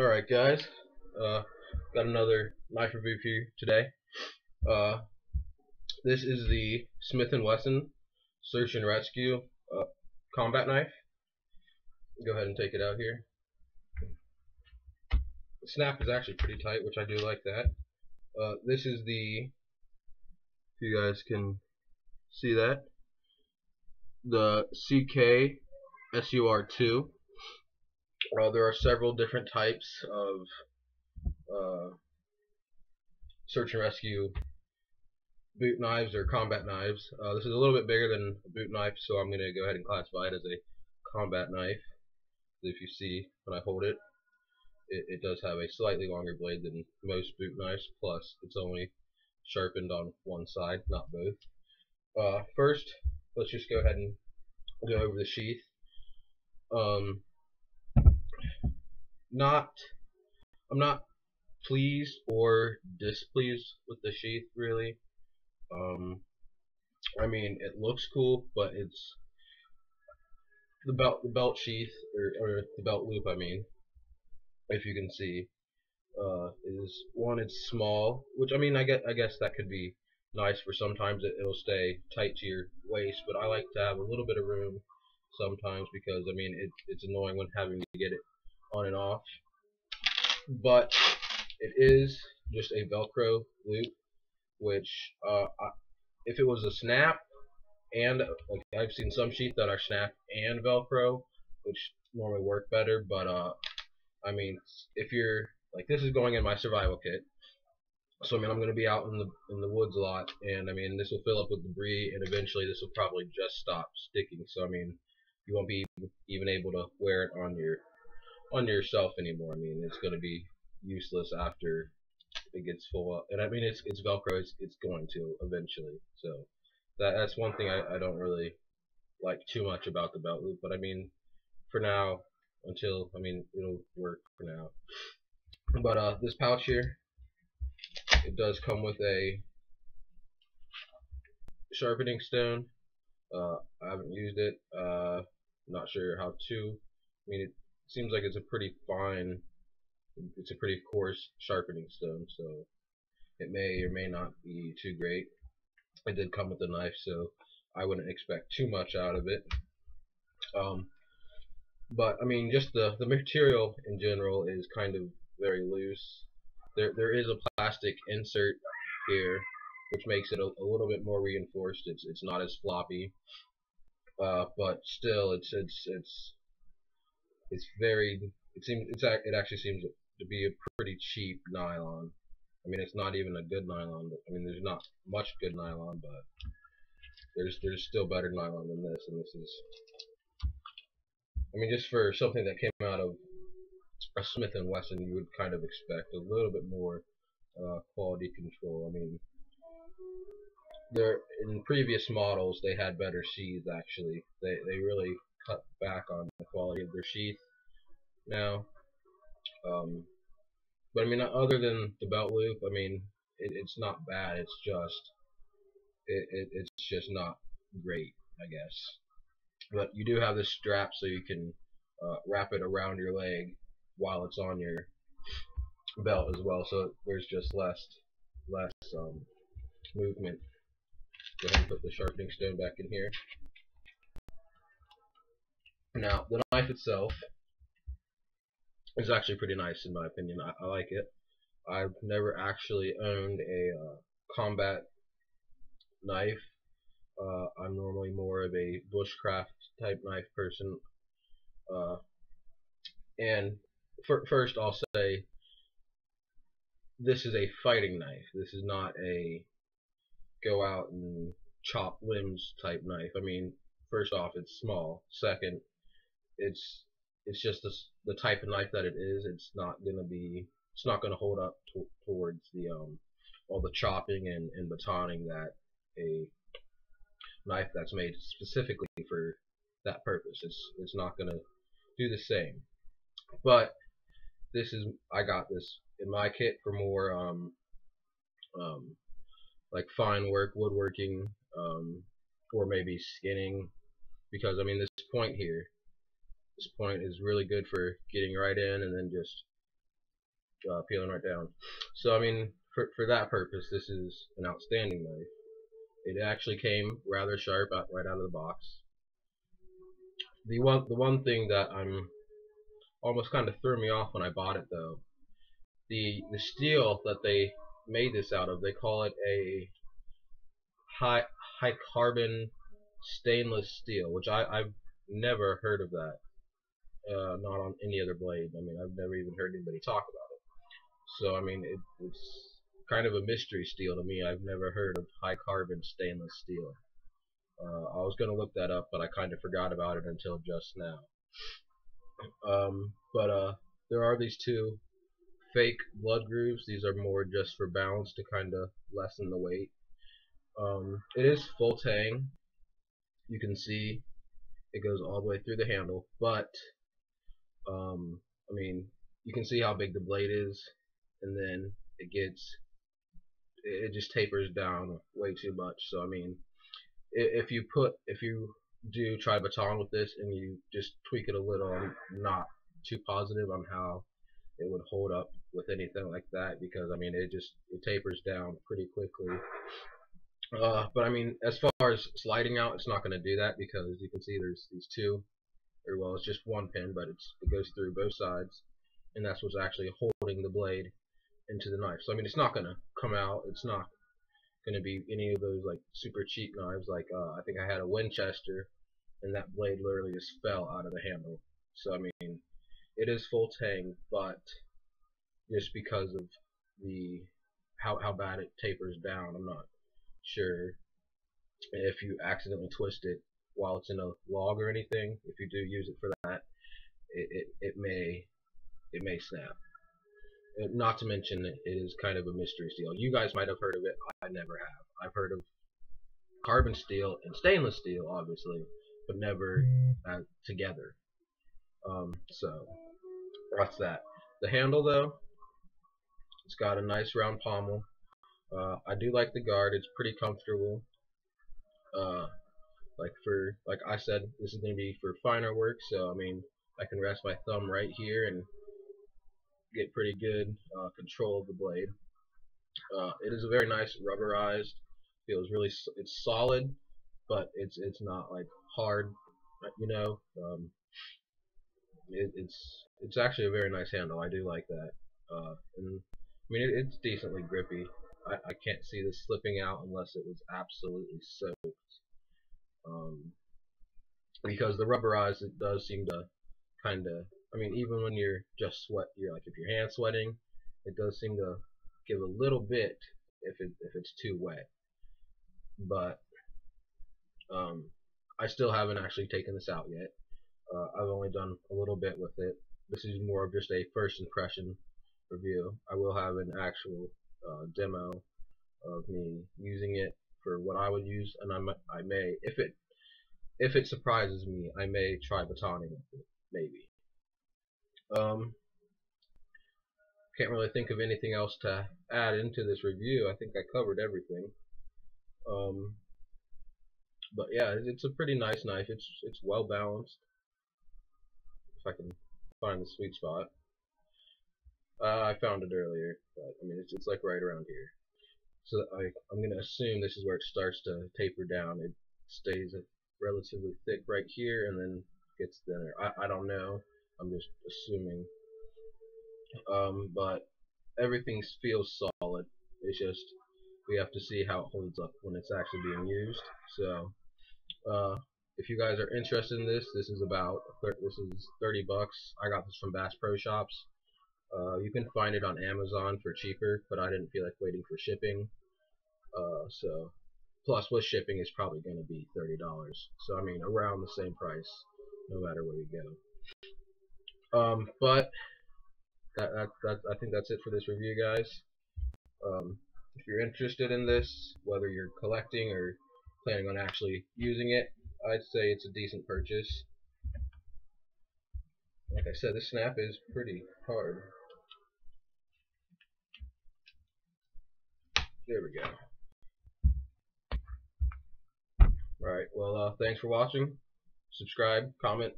Alright guys, uh, got another knife review for you today. Uh, this is the Smith & Wesson Search and Rescue uh, combat knife. Go ahead and take it out here. The snap is actually pretty tight, which I do like that. Uh, this is the, if you guys can see that, the CK SUR2. Uh, there are several different types of uh, search and rescue boot knives or combat knives. Uh, this is a little bit bigger than a boot knife, so I'm going to go ahead and classify it as a combat knife. If you see when I hold it, it, it does have a slightly longer blade than most boot knives, plus it's only sharpened on one side, not both. Uh, first, let's just go ahead and go over the sheath. Um, not I'm not pleased or displeased with the sheath really. Um, I mean it looks cool, but it's the belt the belt sheath or, or the belt loop I mean, if you can see, uh, is one it's small, which I mean I get I guess that could be nice for sometimes it, it'll stay tight to your waist, but I like to have a little bit of room sometimes because I mean it, it's annoying when having to get it on and off. But it is just a Velcro loop, which uh, if it was a snap and like I've seen some sheets that are snap and Velcro, which normally work better. But uh, I mean, if you're like this is going in my survival kit. So I mean, I'm going to be out in the in the woods a lot, and I mean, this will fill up with debris, and eventually this will probably just stop sticking. So I mean, you won't be even able to wear it on your on yourself anymore. I mean, it's going to be useless after it gets full up. And I mean, it's it's Velcro. It's it's going to eventually. So that that's one thing I I don't really like too much about the belt loop. But I mean, for now, until I mean, it'll work for now. But uh, this pouch here, it does come with a sharpening stone. Uh, I haven't used it. Uh, not sure how to. I mean, it seems like it's a pretty fine, it's a pretty coarse sharpening stone, so it may or may not be too great. It did come with a knife, so I wouldn't expect too much out of it. Um, but I mean, just the the material in general is kind of very loose. There there is a plastic insert here, which makes it a, a little bit more reinforced. It's it's not as floppy, uh, but still, it's it's it's it's very it seems it's it actually seems to be a pretty cheap nylon. I mean, it's not even a good nylon. But, I mean, there's not much good nylon, but there's there's still better nylon than this, and this is. I mean, just for something that came out of a Smith and Wesson, you would kind of expect a little bit more uh, quality control. I mean, there in previous models they had better sheaths. Actually, they they really cut back on the quality of their sheath now. Um, but I mean, other than the belt loop, I mean, it, it's not bad. It's just, it, it, it's just not great, I guess. But you do have this strap so you can uh, wrap it around your leg while it's on your belt as well. So there's just less, less um, movement. Go ahead and put the sharpening stone back in here. Now, the knife itself is actually pretty nice in my opinion. I, I like it. I've never actually owned a uh, combat knife. Uh, I'm normally more of a bushcraft type knife person. Uh, and first, I'll say this is a fighting knife. This is not a go out and chop limbs type knife. I mean, first off, it's small. Second, it's it's just the the type of knife that it is. It's not gonna be it's not gonna hold up to, towards the um all the chopping and, and batoning that a knife that's made specifically for that purpose. It's it's not gonna do the same. But this is I got this in my kit for more um um like fine work, woodworking, um, or maybe skinning because I mean this point here this point is really good for getting right in and then just uh, peeling right down. So I mean, for for that purpose, this is an outstanding knife. It actually came rather sharp out, right out of the box. The one the one thing that I'm almost kind of threw me off when I bought it though, the the steel that they made this out of, they call it a high high carbon stainless steel, which I, I've never heard of that. Uh, not on any other blade. I mean, I've never even heard anybody talk about it. So I mean, it, it's kind of a mystery steel to me. I've never heard of high carbon stainless steel. Uh, I was gonna look that up, but I kind of forgot about it until just now. Um, but uh, there are these two fake blood grooves. These are more just for balance to kind of lessen the weight. Um, it is full tang. You can see it goes all the way through the handle, but um, I mean, you can see how big the blade is, and then it gets it just tapers down way too much. So I mean, if you put if you do try baton with this and you just tweak it a little, I'm not too positive on how it would hold up with anything like that because I mean it just it tapers down pretty quickly. Uh, but I mean, as far as sliding out, it's not going to do that because you can see there's these two, or well, it's just one pin, but it's it goes through both sides, and that's what's actually holding the blade into the knife. So I mean, it's not gonna come out. It's not gonna be any of those like super cheap knives. Like uh, I think I had a Winchester, and that blade literally just fell out of the handle. So I mean, it is full tang, but just because of the how how bad it tapers down, I'm not sure if you accidentally twist it while it's in a log or anything. If you do use it for that, it it, it may it may snap. Uh, not to mention, it is kind of a mystery steel. You guys might have heard of it. I never have. I've heard of carbon steel and stainless steel, obviously, but never uh, together. Um, so that's that. The handle, though, it's got a nice round pommel. Uh, I do like the guard. It's pretty comfortable. Uh, like for like I said, this is gonna be for finer work. So I mean, I can rest my thumb right here and get pretty good uh, control of the blade. Uh, it is a very nice rubberized. Feels really it's solid, but it's it's not like hard. You know, um, it, it's it's actually a very nice handle. I do like that. Uh, and I mean, it, it's decently grippy. I, I can't see this slipping out unless it was absolutely soaked. Um, because the rubberized, it does seem to kind of I mean, even when you're just sweat, you're like if your hand's sweating, it does seem to give a little bit if it if it's too wet. But um, I still haven't actually taken this out yet. Uh, I've only done a little bit with it. This is more of just a first impression review. I will have an actual uh, demo of me using it for what I would use, and I, I may, if it if it surprises me, I may try batoning with it, maybe. Um, can't really think of anything else to add into this review. I think I covered everything. Um, but yeah, it's a pretty nice knife. It's it's well balanced. If I can find the sweet spot. Uh, I found it earlier, but I mean it's it's like right around here. So I I'm gonna assume this is where it starts to taper down. It stays relatively thick right here and then gets thinner. I I don't know. I'm just assuming. Um, but everything feels solid. It's just we have to see how it holds up when it's actually being used. So, uh, if you guys are interested in this, this is about this is 30 bucks. I got this from Bass Pro Shops. Uh, you can find it on Amazon for cheaper, but I didn't feel like waiting for shipping. Uh, so, plus with shipping is probably going to be $30. So I mean around the same price, no matter where you go. Um, but that, that, that, I think that's it for this review, guys. Um, if you're interested in this, whether you're collecting or planning on actually using it, I'd say it's a decent purchase. Like I said, this snap is pretty hard. There we go. Alright, well, uh, thanks for watching. Subscribe, comment,